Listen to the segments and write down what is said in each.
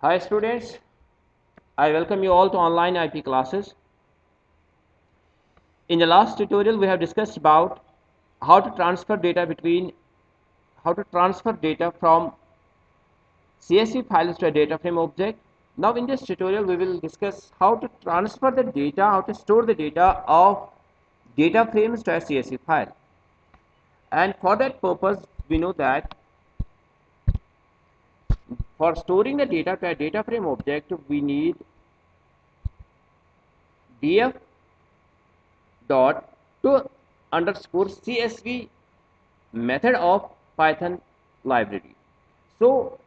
Hi students, I welcome you all to online IP classes. In the last tutorial we have discussed about how to transfer data between how to transfer data from CSV files to a data frame object. Now in this tutorial we will discuss how to transfer the data, how to store the data of data frames to a CSV file. And for that purpose we know that for storing the data to a data frame object we need df dot to underscore csv method of python library. So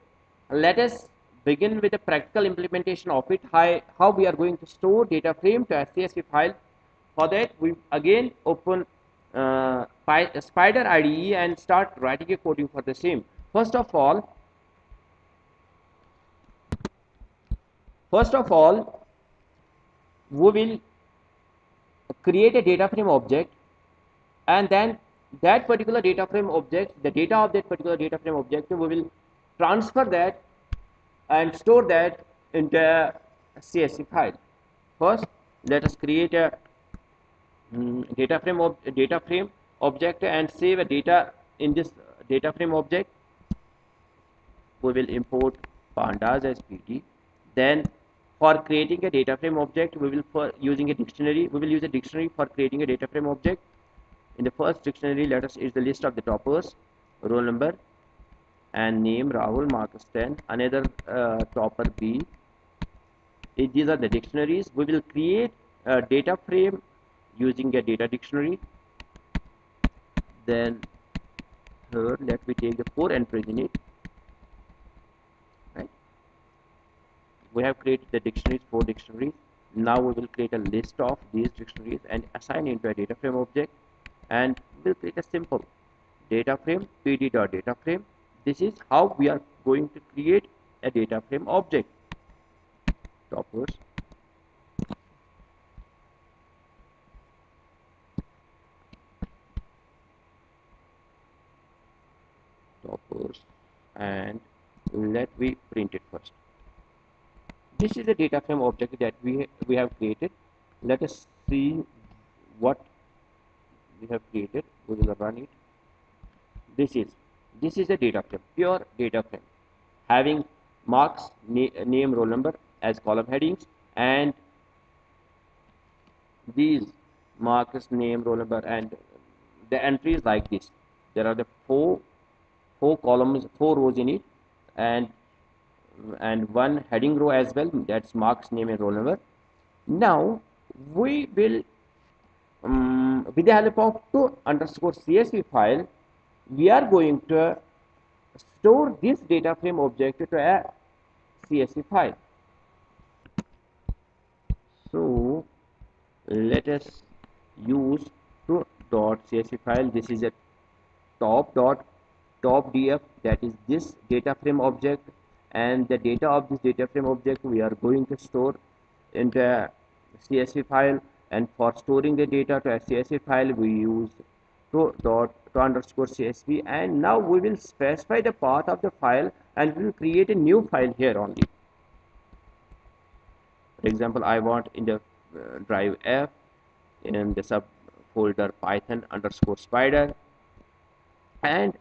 let us begin with the practical implementation of it how, we are going to store data frame to a csv file. For that we again open uh, Spyder ide and start writing a coding for the same. First of all First of all, we will create a data frame object and then that particular data frame object, the data of that particular data frame object, we will transfer that and store that into a CSV file. First, let us create a um, data frame data frame object and save a data in this data frame object. We will import pandas as pd. Then for creating a data frame object we will for using a dictionary we will use a dictionary for creating a data frame object. In the first dictionary let us is the list of the toppers roll number and name Rahul Marcus 10 another uh, topper B if these are the dictionaries. We will create a data frame using a data dictionary. Then here let me take the four entries in it we have created the dictionaries four dictionaries. Now we will create a list of these dictionaries and assign into a data frame object. And we'll create a simple data frame pd.data frame. This is how we are going to create a data frame object. Toppers. Toppers. And let me print it first this is the data frame object that we we have created. Let us see what we have created. We will run it. This is this is a data frame pure data frame. Having marks na name roll number as column headings and these marks name roll number and the entries like this. There are the four four columns four rows in it and and one heading row as well that's marks name and roll number. Now we will um, with the help of two underscore csv file we are going to store this data frame object to a csv file. So let us use to dot csv file. This is a top dot top df that is this data frame object and the data of this data frame object we are going to store in the CSV file. And for storing the data to a CSV file we use to dot to underscore CSV and now we will specify the path of the file and we will create a new file here only. For example I want in the uh, drive F in the subfolder python underscore spider. And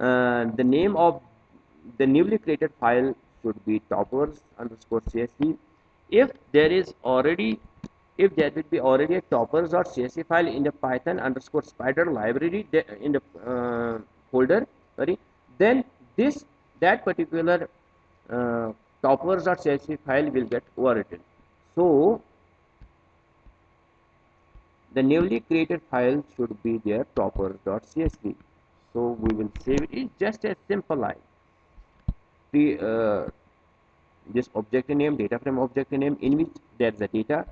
uh, the name of the newly created file should be toppers underscore csv if there is already if there will be already a toppers.csv file in the python underscore spider library in the uh, folder sorry then this that particular uh, toppers.csv file will get overwritten. So the newly created file should be there toppers.csv so we will save it. Just a simple line the uh, this object name data frame object name in which there's the data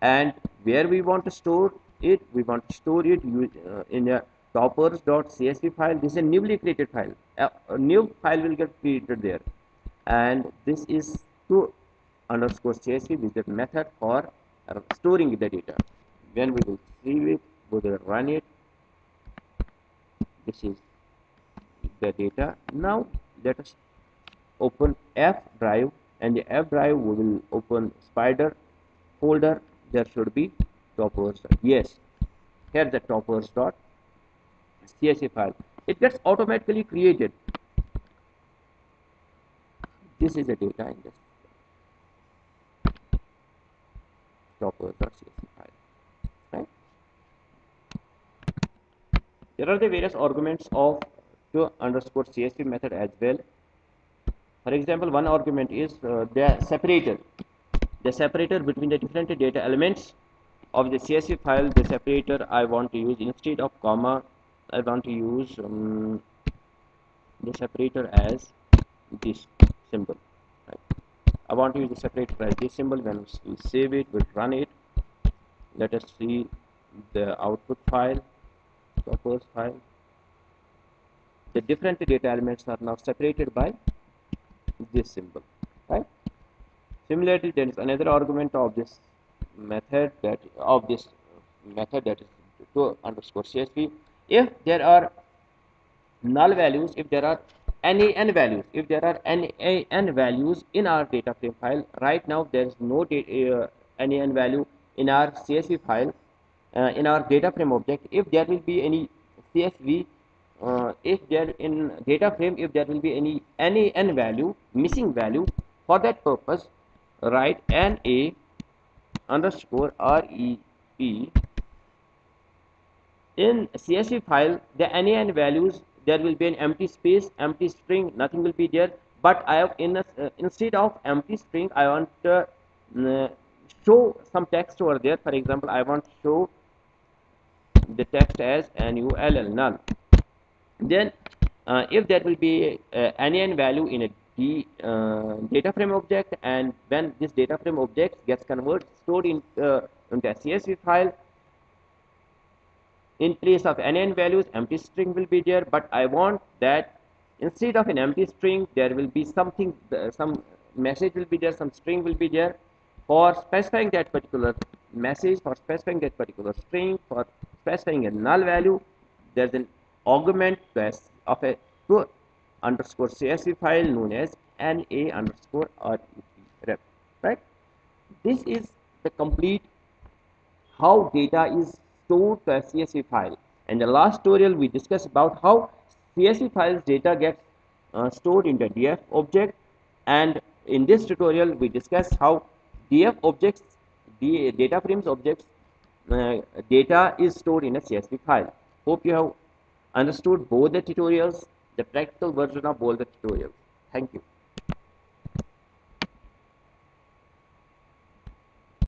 and where we want to store it we want to store it uh, in a toppers.csv file. This is a newly created file. A, a, new file will get created there. And this is to underscore csv with the method for uh, storing the data. When we will save it we will run it. This is the data. Now let us open f drive and the F drive will open spider folder. There should be toppers. Yes. Here the toppers dot csv file. It gets automatically created. This is the data in this toppers.csv file. Right? There are the various arguments of to underscore csv method as well for example one argument is uh, the separator the separator between the different data elements of the csv file. The separator i want to use instead of comma i want to use um, the separator as this symbol right? i want to use the separator as this symbol. When we save it we'll run it. Let us see the output file the first file. The different data elements are now separated by this symbol right? Similarly there is another argument of this method that of this method that is to underscore csv if there are null values if there are any n values if there are any n values in our data frame file right now there is no uh, any n value in our csv file uh, in our data frame object. If there will be any csv uh, if there in data frame if there will be any any n value missing value for that purpose write na underscore rep in csv file the nan values there will be an empty space empty string nothing will be there. But i have in a, uh, instead of empty string i want to uh, show some text over there. For example i want to show the text as null null then uh, if there will be uh, nan value in a D, uh, data frame object and when this data frame object gets converted stored in uh, into a csv file in place of nan values empty string will be there. But i want that instead of an empty string there will be something uh, some message will be there some string will be there. For specifying that particular message for specifying that particular string for specifying a null value there's an augment of a underscore csv file known as na underscore rep right? This is the complete how data is stored to a csv file. In the last tutorial we discussed about how csv files data gets uh, stored in the df object. And in this tutorial we discuss how df objects the data frames objects uh, data is stored in a csv file. Hope you have understood both the tutorials, the practical version of both the tutorials. Thank you.